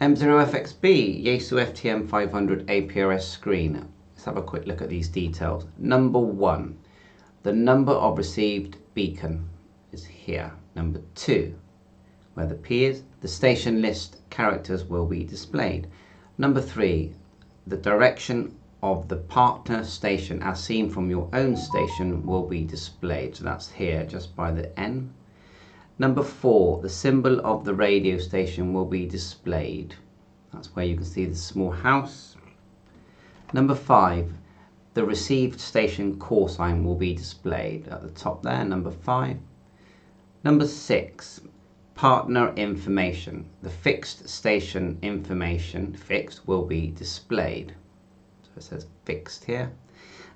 M0FXB Yaesu FTM 500 APRS screen. Let's have a quick look at these details. Number one, the number of received beacon is here. Number two, where the P is, the station list characters will be displayed. Number three, the direction of the partner station as seen from your own station will be displayed. So that's here just by the N. Number four, the symbol of the radio station will be displayed. That's where you can see the small house. Number five, the received station call sign will be displayed at the top there, number five. Number six, partner information. The fixed station information, fixed, will be displayed. So it says fixed here.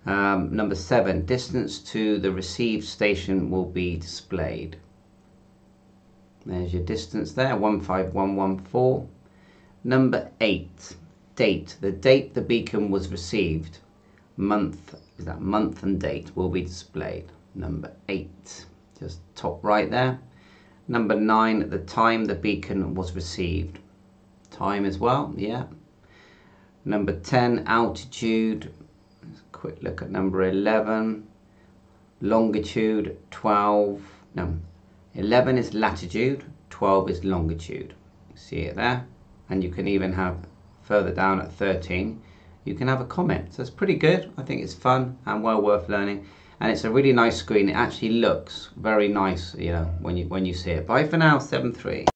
Um, number seven, distance to the received station will be displayed. There's your distance there, 15114. Number 8, date. The date the beacon was received. Month, is that month and date will be displayed. Number 8, just top right there. Number 9, the time the beacon was received. Time as well, yeah. Number 10, altitude. Quick look at number 11. Longitude 12, no, 11 is latitude, 12 is longitude. See it there? And you can even have further down at 13, you can have a comment. So it's pretty good. I think it's fun and well worth learning. And it's a really nice screen. It actually looks very nice, you know, when you when you see it. Bye for now, 7-3.